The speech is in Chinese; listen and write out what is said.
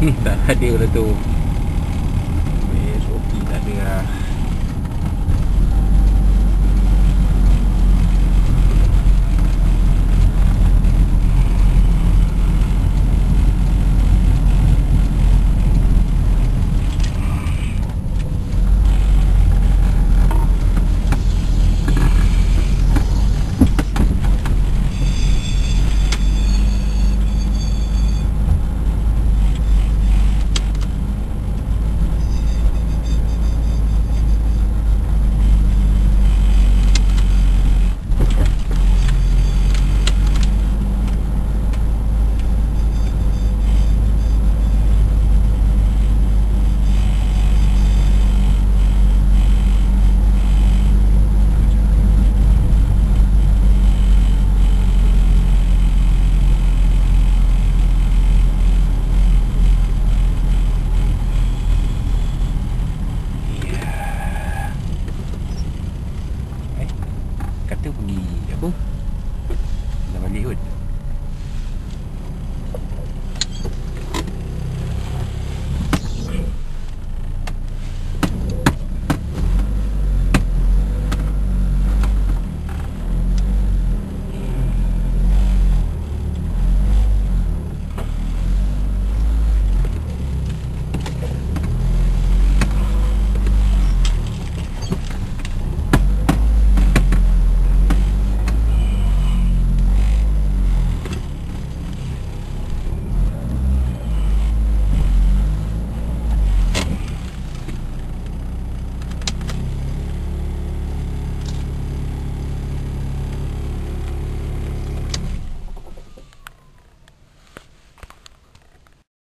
嗯，还丢了都。